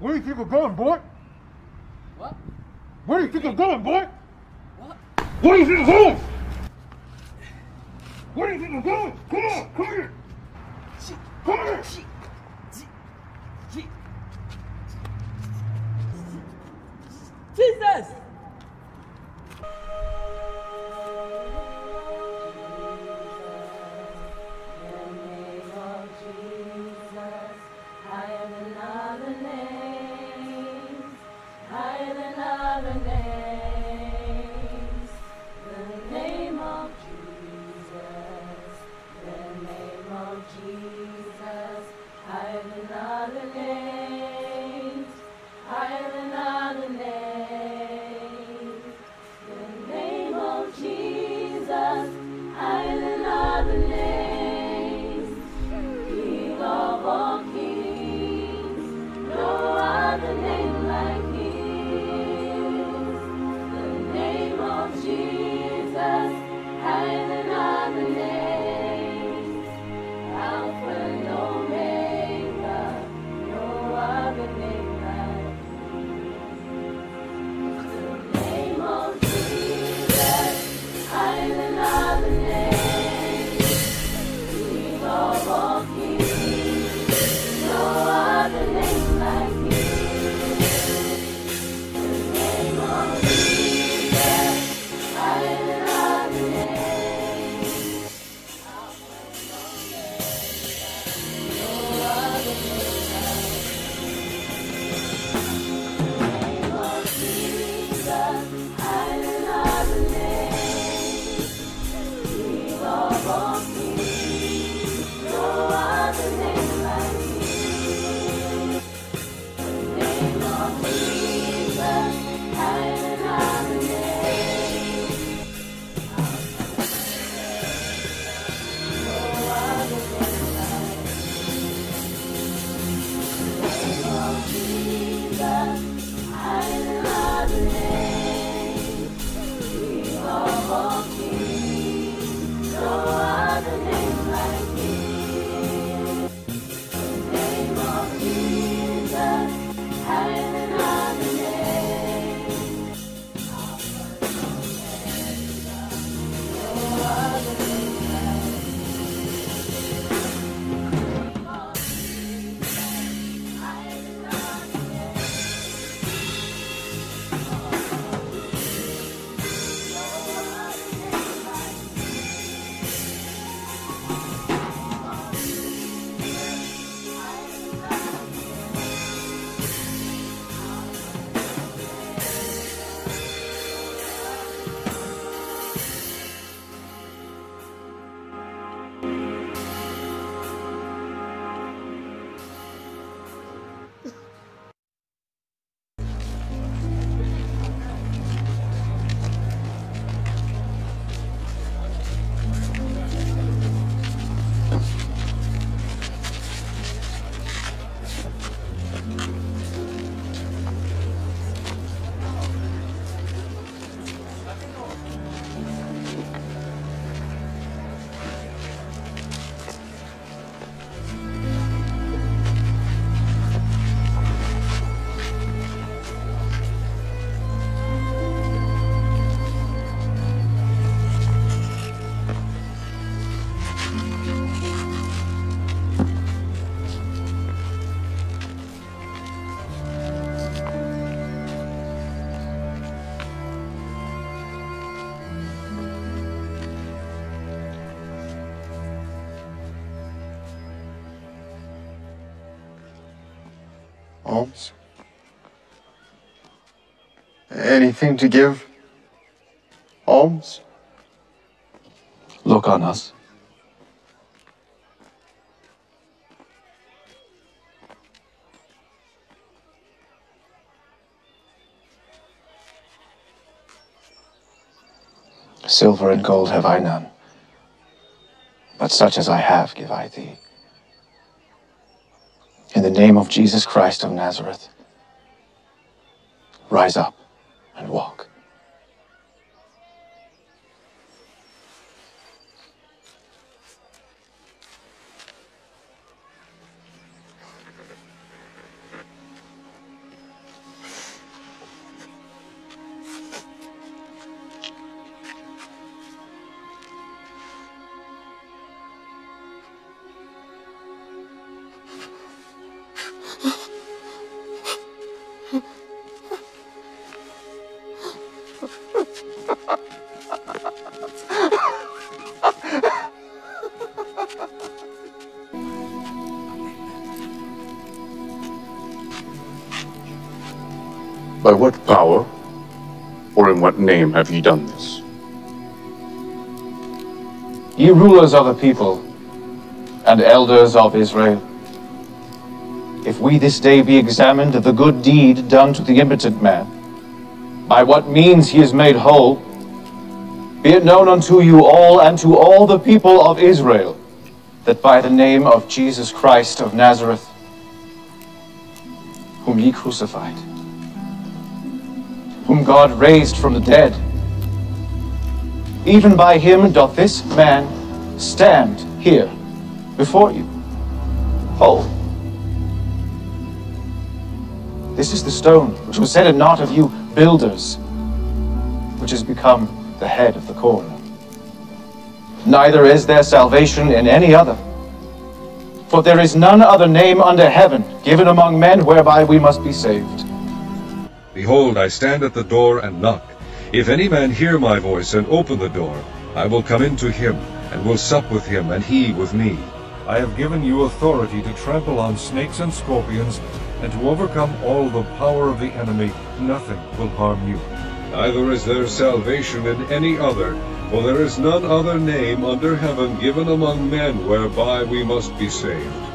Where do you think we're going, boy? What? Where do you think we're going, boy? What? Where do you think we're going? Where do you think we're going? Come on, come here. Come here. Jesus! Bye. Alms? Anything to give? Alms? Look on us. Silver and gold have I none, but such as I have give I thee. In the name of Jesus Christ of Nazareth, rise up and walk. By what power, or in what name have ye done this? Ye rulers of the people, and elders of Israel, if we this day be examined of the good deed done to the impotent man, by what means he is made whole, be it known unto you all and to all the people of Israel, that by the name of Jesus Christ of Nazareth, whom ye crucified, whom God raised from the dead, even by him doth this man stand here before you, whole. This is the stone which was set at naught of you builders, which has become the head of the corner. Neither is there salvation in any other. For there is none other name under heaven given among men whereby we must be saved. Behold, I stand at the door and knock. If any man hear my voice and open the door, I will come in to him, and will sup with him, and he with me. I have given you authority to trample on snakes and scorpions, and to overcome all the power of the enemy. Nothing will harm you. Neither is there salvation in any other, for there is none other name under heaven given among men whereby we must be saved.